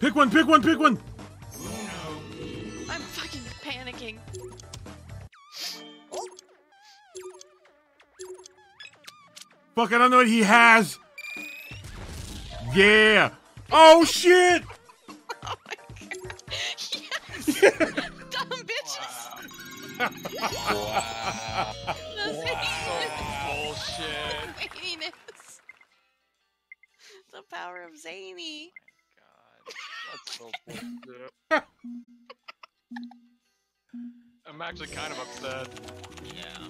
Pick one, pick one, pick one! I'm fucking panicking. Fuck, I don't know what he has. Yeah. Oh shit! Oh my god. Yes! Dumb bitches! Wow. The Bullshit. zaniness. The power of zany. I'm actually kind of upset. Yeah.